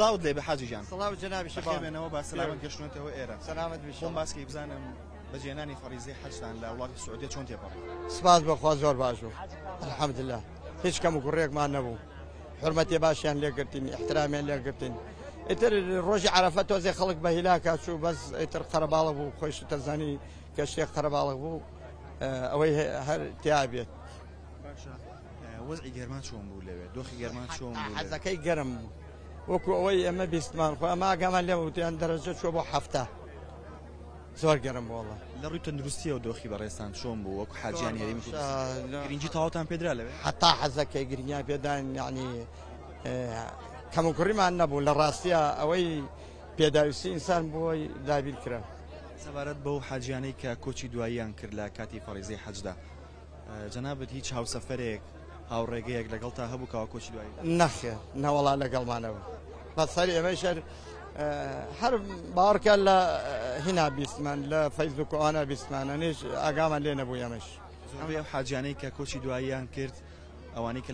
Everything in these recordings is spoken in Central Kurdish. سلااوت لێ بە حەجییان سلااو جنابی شبابێنەوە با سلامت گەشتونێتەوە ئێرە سلامت بشم باسکی بزانم بەجێنانی فەریزی حەجتان لە وڵاتی سعودی چۆن تێپڕ سپاس بەخوا زۆر باش و حەمدلله هیچ کەم و گوڕێکمان نەبوو حرمەتی باشیان لێگرتین احترامیان لێگرتین ئتر ڕۆژی عرفە تۆزێ خەڵک بە هیلاکات و بەس ئتر قەرەباڵە بوو خۆش تەزانی کە شتێک قەرەباڵە بوو ئەوەی هەر تیاابێت وەزی گەرمان چۆن بوو لەوێ دۆخی گەرمان چۆن حەزەکەی گەرم بوو وەکو ئەوەی ئەمە بیستمان خۆ ئەما ئەگەمان لێ وتیان دەرەجە چۆ بۆ هەفتە زۆر گەرم بۆڵە لە ڕووی تەندروستیە و دۆخی بەڕێستان چۆن بوو وەکو حاجیان گرنگجی تاوتان پێدرا لەوێ حتا حەزەکەی گرنگیا پێدان یعنی کەمکوڕیمان نەبوو لە ڕاستیە ئەوەی پێداویستی ئینسان بۆی دابیر کرا سەبارەت بەو حاجیانەی کە کۆچی دواییان کرد لە کاتی فەڕێزەی حەجدا جەنابەت هیچ هاوسەفرێک ئەو ڕێگەیەک لەگەڵ تا هەبوو کاوە کۆچی دوایی نەخێ نەوەڵا لەگەڵمانەوە بەسەری ئەمەشەر هەر باڕکە لە هینا بیستمان لە فەیزوکوانە بیستمانەنیش ئاگامان لێ نەبوو ئەمەش ئەم حاجانەی کە کۆچی دواییان کرد ئەوانەی کە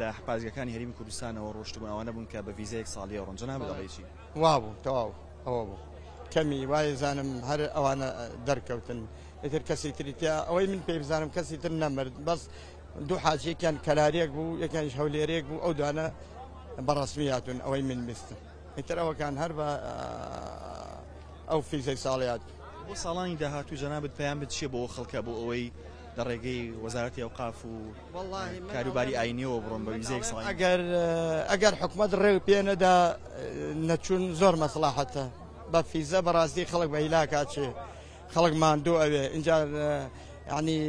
لە حپازەکانی هەرمی کوردستانەوە ڕۆشتبوون ئەوانە بوون کە بە ویزەیەک ساڵی ڕۆنجنا بەڵێکی وا بوو تەواو ئەوە بوو کەمی وایە زانم هەر ئەوانە دەرکەوتن ئتر کەسی تریتیا ئەوەی من پێ بزانم کەسی تر نەمرد بەس دوو حاجەکیان کەلارێک بوو یەکانش هەولێرێک بوو ئەو دوانە بەڕسمیاتون ئەوەی من بستم هیترەوەکان هەر بە ئەو فیلزەی ساڵیات بۆ ساڵانی داهاتوو جەنابەت پێیان بچێ بۆ خەڵکە بۆ ئەوەی لە ڕێگەی وەزارەتی ئەوقاف و کاروباری ئاینیەوە بڕۆم بە ویزەیەک ساڵ ئەگەر ئەگەر حکومت ڕێ پێنەدا نەچوون زۆر مەسلاحەتە بە فیزە بەڕاستی خەڵک بە هیلا کاچێ خەڵک ماندوو ئەوێ اینجا ینی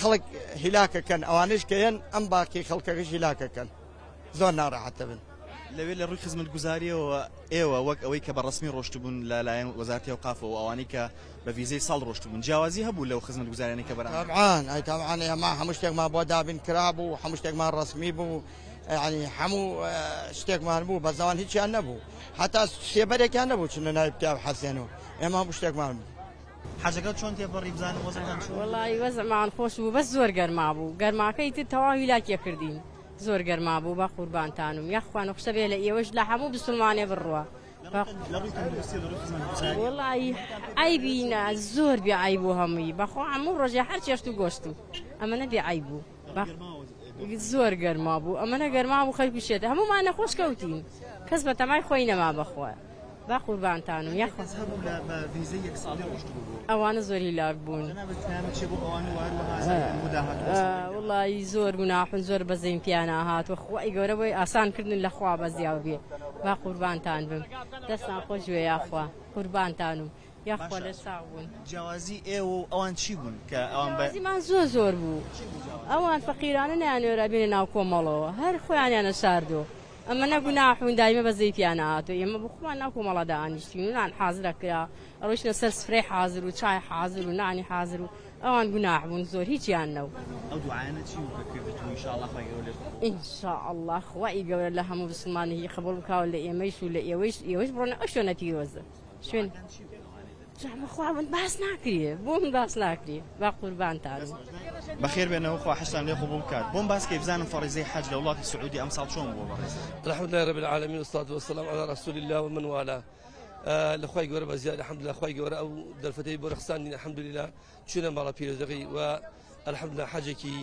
خەڵک هیلاکەکەن ئەوانش کەێن ئەم باکی خەڵکەکەش هیلاکەکەن زۆر ناڕەحەتە بن لەوێ لە ڕووی خزمت گوزاریەوە ئێوە وەک ئەوەی کە بە ڕستمی ڕۆشت بوون لە لایەن وەزارتی و قافەوە ئەوانەی کە بە ویزەی ساڵ ڕۆشت بوون جیاوازی هەبوو لەو خزمت گوزارانی کە بەران ئەتاان ئەما هەموو شتێکمان بۆ دابین کرا بوو هەموو شتێکمان ڕستمی بوو ینی هەموو شتێکمان بوو بەزەوان هیچیان نەبوو هەتا سێبەرێکیان نەبوو چنە نای پیاو حەسێنەوە ئێمە هەموو شتێکمان بوو حەجەکە چۆن تێپەڕی بزان وەڵی وەزمان خۆش بوو بەس زۆر گەرما بوو گەرماکەی تر تەواوی لاکیە کردین زۆر گەرما بوو بە قوربانتانم یاخواان قشە بێ لە ئێوەش لە هەموو بسلمانێ بڕوە. وڵی ئایبینە زۆر بێ ئای بوو هەمووی بەخۆ هەموو ڕۆژێ هەر چێشت و گۆشت و ئەمەە بێ ئای بوو زۆر گەرما بوو ئەمەە گەرما بوو خەک بشێت هەموومان نەخۆش کەوتین کەس بە تەمای خۆی نەما بەخۆە. با قوربانتان و یخ ئەوانە زۆری لار بوون وڵی زۆر بووناحن زۆر بەزین پیانە هاتوە خی گەورەوەی ئاسانکردن لە خوا بەزیاو بێ با قوربانتان بم دەستان خۆش وێ یاخوا قوربانتان و. یاخوا لە ساون جیاوازی ئێوە و ئەوان چی بوون کە ئەوانمان زۆ زۆر بوو ئەوان فەقیرانە نیان نێرابێنە ناو کۆمەڵەوە هەر خۆیانیانە شاردۆ ئەمە نەبوونا حوندایمە بەزەی پیانە هاتووە ئێمە بخوامان ناکۆ مالا دانیشتین و نان حاضر کرا ڕۆشنە سەر سفرێ حازر و چای حازر و نانی حازر و دعانا گوناحبوون زۆر هیچیان ان شاء الله خوای گەورە الله هەموو بسلمانی هی خبر بکاوە لە ئێمەش و لە ئێوەش ئێوەش بڕۆنە ئەو شوێنەتی وەزە شوێن جامە خوا من باس ناکرێ بۆ من باس ناكري با قوربان تارم. بەخێر بێنەوە خوا حشتان لێ قوبوو بکات بۆم باسکەی بزانم فەڕێزەی حەج لە وڵاتی سعودی ئەم ساڵ چۆن بووە رحمت لله رب العالمین والصلاة والسلام على رسول الله ومن والاه آه، لەخوای گەورە بە زیاد الحمدلله خوای الحمد لله دەرفەتەی بۆ رەخساندین الحمدلله چونە لله پیرۆزەقی و الحمدلله حەجێکی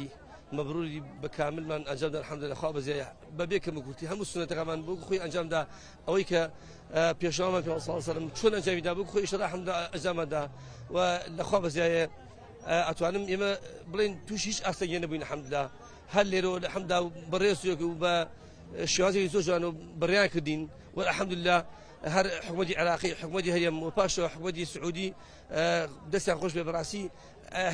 مەبروری بە الحمد لله الحمدلله خوا بە زیاد بەبێ کەمە کورتی هەموو سنەتەکەمان بۆ خۆی ئەنجامدا ئەوەی کە پێشەوەمان پێ ساڵ سەرم چۆن ئەنجامیدا بۆ خۆی شەدا حەمدا ئەنجامەدا و لەخوا بە زیایە ئەتوانم آه، ئێمە بڵێن توش هیچ ئاستەگە نەبووین حەمدا هەر لێرۆ لە حەمدا بەڕێستێک آه، و بە شێوازێکی زۆژوان و بڕیان کردین و ئەحەمدللا هر حکومەتی عراقی حکومەتی هەرێم و پاشەوە حکومەتی سعودی آه، دەستیان خۆش بێ بەڕاستی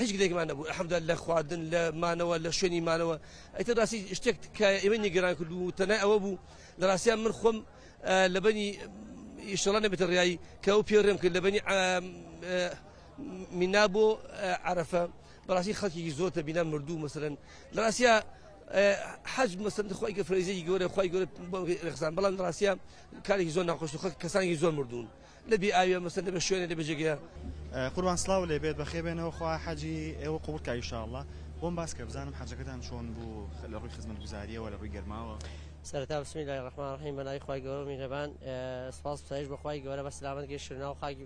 هیچ گرێکمان نەبوو ئەحمدا لە خواردن لە مانەوە لە شوێنی مانەوە ئەیتە ڕاستی شتێک کە ئێمە نیگەران کرد و تەنای ئەوە بوو لە ڕاستیان من خۆم لە بەنی ئیشەڵانە بێتە ڕیایی کە ئەو منابو آه، عرفه براسي خلقي زوت بنا مردو مثلا لراسيا آه، حجم مثلا خوای فريزي يقول گوره خوای گوره رخصان بلان راسیا کاری زۆر ناخۆش خەک کەسانی زۆر مردون لەبی ئاوێ آية مەسن لەبێ شوێنە لەبێ جێگەیە آه، قوربان سلااو لێ بێت بەخێ بێنەوە خوا حەجی ئێوە قوڵ کایشاءله بۆم باس کە بزانم حەجەکەتان چۆن بوو لە ڕووی خزمەت گوزاریەوە لە ڕووی گەرماوە سەرتا بسمی لای ڕحمان ڕحیم بەلای خی گەورە میرەبان سپاس پسایش بەخوای گەورە بە سلامەت گەشتنا و خاکی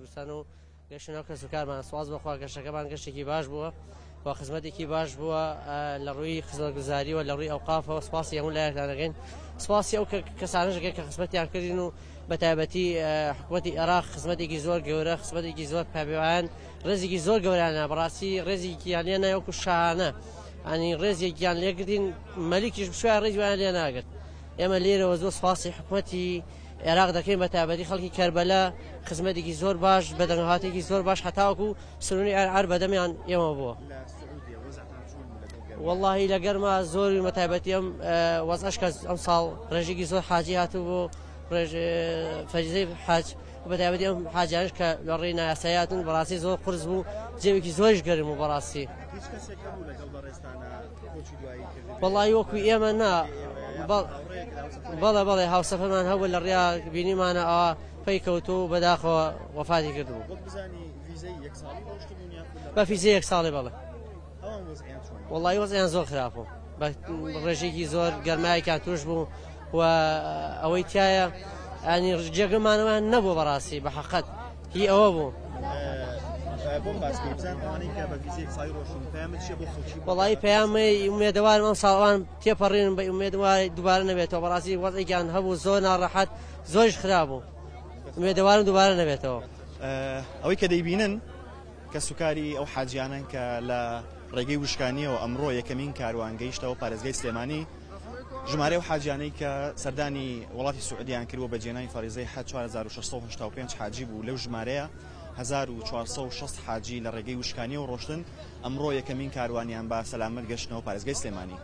گەشتنەوە کەس وکارمان سواز بەخوا گەشتەکەمان گەشتێکی باش بووە با خزمەتێکی باش بووە لە ڕووی خزمەتگوزاریەوە لە ڕووی ئەو قافەوە سپاسی ئەوون لایەکدانەگەین سپاسی ئەو کەسانشگە کە خزمەتیان کردین و بە تایبەتی حکوەتی عێراق خزمەتێکی زۆر گەورە خزمەتێکی زۆر پابیوان ڕێزیی زۆر گەوریانە بەڕاستی ڕێزیکییان لێ نایوەکو شانە ئەنی ڕێزیێکیان لێگرین مەلیکیش بشوای ڕێزیوان لێ ناگرت ئێمە لێرەوە زۆر سپاسی حکوەتی عێراق دەکەین بە تابەتی خەڵکی کەربەلا خزمەتێکی زۆر باش بەدەنگهاتێکی زۆر باش هەتاوکو سنووری ئەر بەدەمیان ئێمە بووە واللهی لە گەرما زۆری مەتایبەتی ئەم وەزعشکە ئەم ساڵ ڕێژێکی زۆر حاجی هاتو بۆ فەریزەی حاج بەتایبەتی ئەم حاجانش کە لە ڕێی نایاسایاتن بەڕاستی زۆر قرس بوو جێوێکی زۆریش گەرم و بەڕاستی بەڵی وەکو ئێمە نا بەڵێ بەڵێ هاوسەفەمان هەبوو لە ڕیا بینیمانە ئەوە پێیکەوتو بەداخەوە وەفاتی کردبوو بە فیزی یەک ساڵی بڵێ وڵی وەزیان زۆر خراپبوو بە ڕێژێکی زۆر گەرمایکان توش بوو و ئەوەی تایە ئەنی ڕجێگەمانەوە نەبوو بەڕاستی بە حەقەت هی ئەوە بوو وڵی پەیامی ێدەوارمان ساڵوان تێپەڕێن بە ێدوای دووبارە نەبێتەوە بەڕاستی وەزێکیان هەبوو زۆر ناڕەحەت زۆش خراببوو مێدەوارم دووبارە نەبێتەوە ئەوەی کە دەیبینن کە سوکاری ئەو حاجیانن کە لە ڕێگەی وشکانیەوە ئەمڕۆ یەکەمین کاروان گەیشتەوە پارێزگەی سلێمانی ژمارە و حاجانەی کە سەردانی وڵاتی سعودیان کردوە بە جێنای فەریزەی 1665 حاجی بوو لەو ژمارەیە 1460 حاجی لە ڕێگەی وشکانی و ڕۆشتن ئەمڕۆ یەکەمین کاروانیان با سەلامت گەشتنەوە پارێزگەی سلێمانی